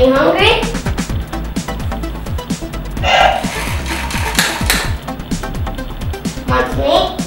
you hungry? Want to eat?